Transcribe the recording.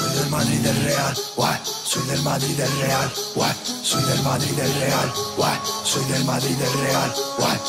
Soy del Madrid del Real, guay. Soy del Madrid del Real, guay. Soy del Madrid del Real, guay. Soy del Madrid del Real, guay.